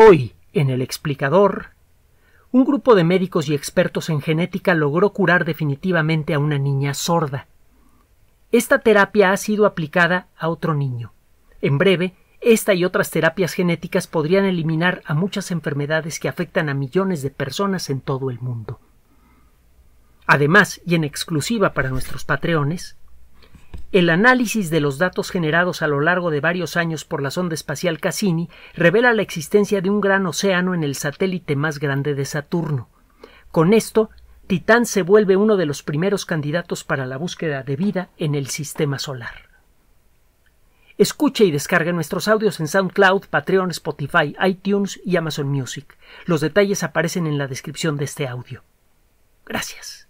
Hoy, en el explicador, un grupo de médicos y expertos en genética logró curar definitivamente a una niña sorda. Esta terapia ha sido aplicada a otro niño. En breve, esta y otras terapias genéticas podrían eliminar a muchas enfermedades que afectan a millones de personas en todo el mundo. Además, y en exclusiva para nuestros patreones, el análisis de los datos generados a lo largo de varios años por la sonda espacial Cassini revela la existencia de un gran océano en el satélite más grande de Saturno. Con esto, Titán se vuelve uno de los primeros candidatos para la búsqueda de vida en el sistema solar. Escuche y descargue nuestros audios en SoundCloud, Patreon, Spotify, iTunes y Amazon Music. Los detalles aparecen en la descripción de este audio. Gracias.